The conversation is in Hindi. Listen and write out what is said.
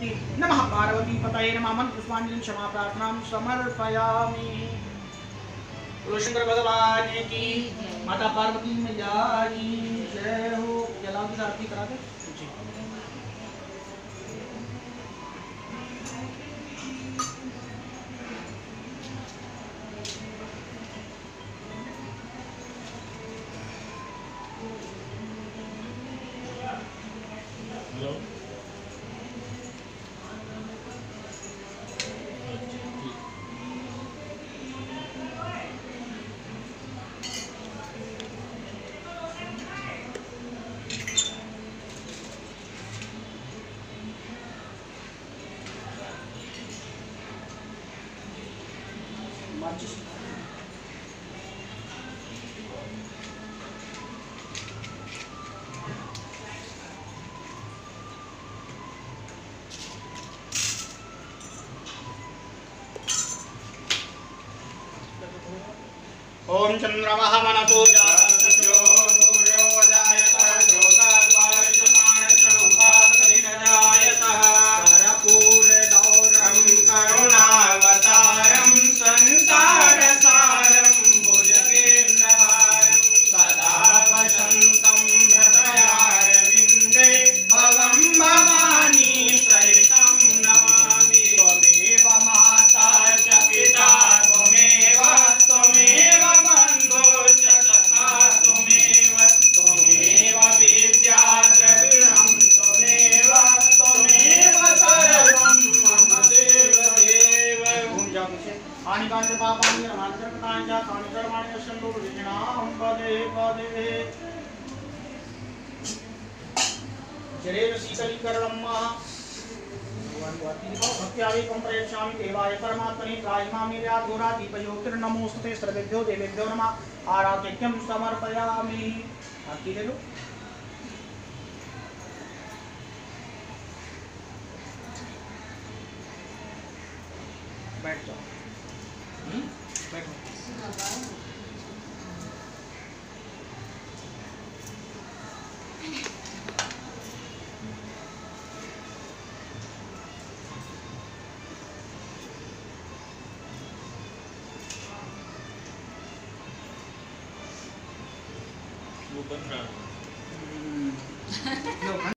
प्रपत्ति नमः पार्वती पतये नमः। मन पुष्पांजलि क्षमा प्रार्थना समर्पयामि। रोशंकर शंकर भगवान की माता पार्वती मैया की जय हो। जलाभिषेक करा दे। माचिस ॐ चन्द्रमः मनसो जातस्य हानि कानि पापानि रमान्तरकृतानि च तानि सर्वाणि यशन्तो विघ्नां पदे पदे शरीर शीतलीकरणं भक्त्यावेकं प्रयच्छामि देवाय परमात्मने सर्वेभ्यो आरती ले लो बैठ जाओ। Mua bánh!